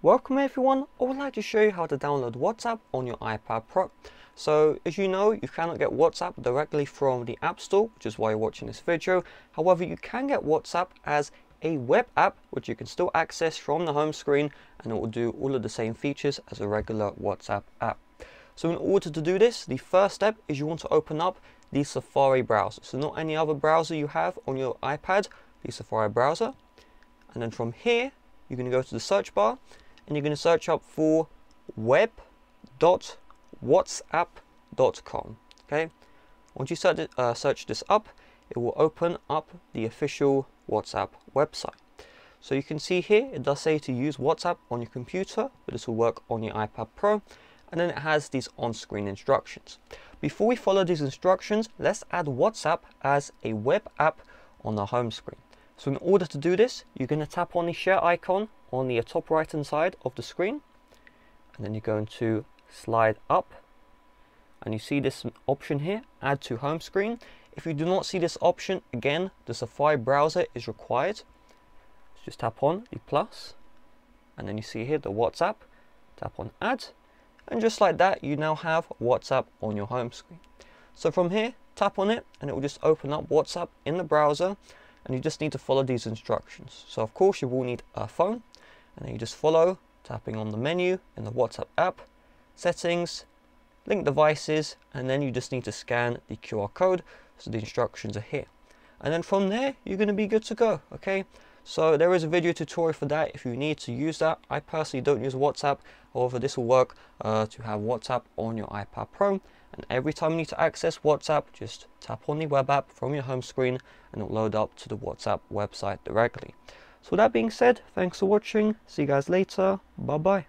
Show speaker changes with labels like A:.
A: Welcome everyone, I would like to show you how to download WhatsApp on your iPad Pro. So as you know, you cannot get WhatsApp directly from the App Store, which is why you're watching this video. However, you can get WhatsApp as a web app, which you can still access from the home screen and it will do all of the same features as a regular WhatsApp app. So in order to do this, the first step is you want to open up the Safari browser. So not any other browser you have on your iPad, the Safari browser. And then from here, you're going to go to the search bar and you're going to search up for web.whatsapp.com. Okay, once you search, uh, search this up, it will open up the official WhatsApp website. So you can see here, it does say to use WhatsApp on your computer, but this will work on your iPad Pro. And then it has these on-screen instructions. Before we follow these instructions, let's add WhatsApp as a web app on the home screen. So in order to do this, you're going to tap on the share icon on the top right hand side of the screen. And then you're going to slide up. And you see this option here, add to home screen. If you do not see this option, again, the Safari browser is required. So just tap on the plus, and then you see here the WhatsApp. Tap on add. And just like that, you now have WhatsApp on your home screen. So from here, tap on it, and it will just open up WhatsApp in the browser and you just need to follow these instructions. So of course you will need a phone and then you just follow tapping on the menu in the WhatsApp app, settings, link devices and then you just need to scan the QR code so the instructions are here. And then from there you're going to be good to go, okay? So there is a video tutorial for that if you need to use that. I personally don't use WhatsApp, however this will work uh, to have WhatsApp on your iPad Pro and every time you need to access WhatsApp just tap on the web app from your home screen and it'll load up to the WhatsApp website directly. So with that being said, thanks for watching, see you guys later, bye bye.